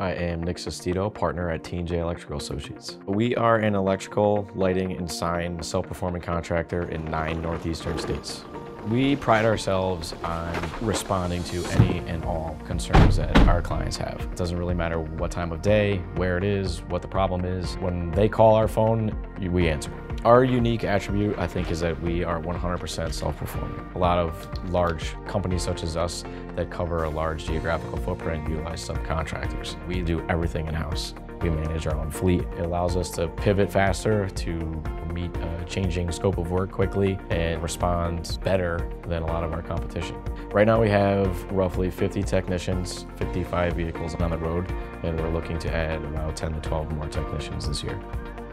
I am Nick Sestito, partner at T&J Electrical Associates. We are an electrical, lighting, and sign self-performing contractor in nine northeastern states. We pride ourselves on responding to any and all concerns that our clients have. It doesn't really matter what time of day, where it is, what the problem is. When they call our phone, we answer. Our unique attribute, I think, is that we are 100% self-performing. A lot of large companies such as us that cover a large geographical footprint utilize subcontractors. We do everything in-house. We manage our own fleet. It allows us to pivot faster, to meet a changing scope of work quickly, and respond better than a lot of our competition. Right now we have roughly 50 technicians, 55 vehicles on the road, and we're looking to add about 10 to 12 more technicians this year.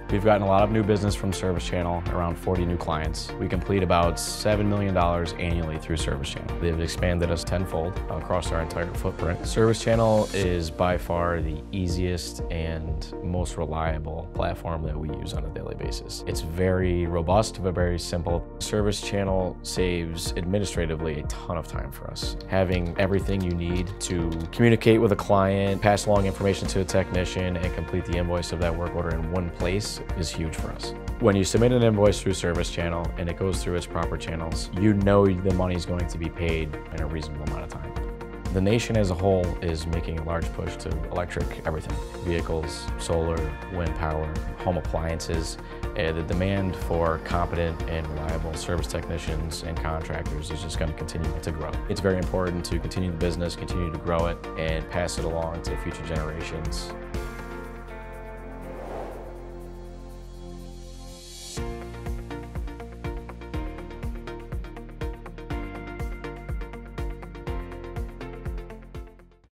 We've gotten a lot of new business from Service Channel, around 40 new clients. We complete about $7 million annually through Service Channel. They've expanded us tenfold across our entire footprint. Service Channel is by far the easiest and most reliable platform that we use on a daily basis. It's very robust, but very simple. Service Channel saves administratively a ton of time for us. Having everything you need to communicate with a client, pass along information to a technician, and complete the invoice of that work order in one place is huge for us. When you submit an invoice through Service Channel and it goes through its proper channels, you know the money is going to be paid in a reasonable amount of time. The nation as a whole is making a large push to electric everything. Vehicles, solar, wind power, home appliances. Uh, the demand for competent and reliable service technicians and contractors is just going to continue to grow. It's very important to continue the business, continue to grow it, and pass it along to future generations